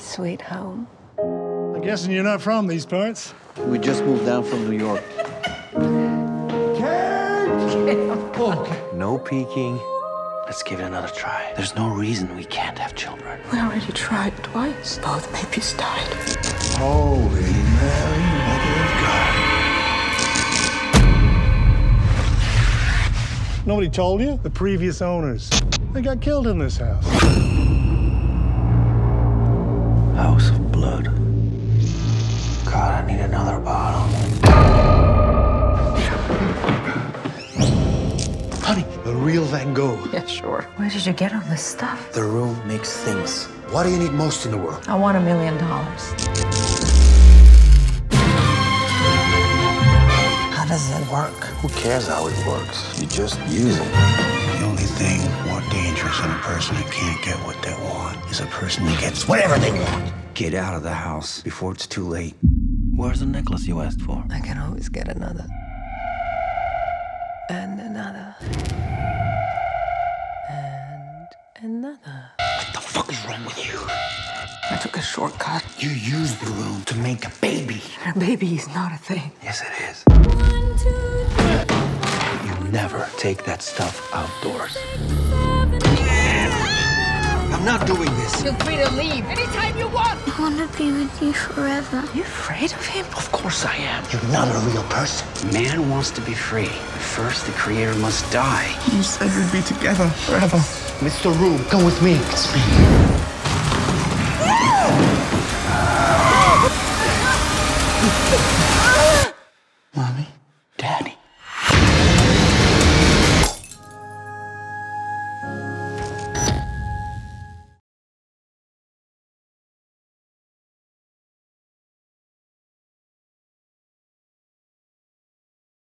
Sweet home. I'm guessing you're not from these parts. We just moved down from New York. Oh, no peeking. Let's give it another try. There's no reason we can't have children. We already tried twice. Both babies died. Holy Mary, Mother of God. Nobody told you? The previous owners. They got killed in this house. House Honey, the real Van Gogh. Yeah, sure. Where did you get all this stuff? The room makes things. What do you need most in the world? I want a million dollars. How does it work? Who cares how it works? You just use it. The only thing more dangerous than a person that can't get what they want is a person that gets whatever they want. Get out of the house before it's too late. Where's the necklace you asked for? I can always get another. And another. Another. What the fuck is wrong with you? I took a shortcut. You used the room to make a baby. A baby is not a thing. Yes, it is. One, two, three, You never take that stuff outdoors. Ah! I'm not doing this. Feel free to leave anytime you want. I want to be with you forever. You afraid of him? Of course I am. You're not a real person. Man wants to be free. First, the creator must die. You said we'd be together forever. Mr. Room, come with me. It's me. Mommy?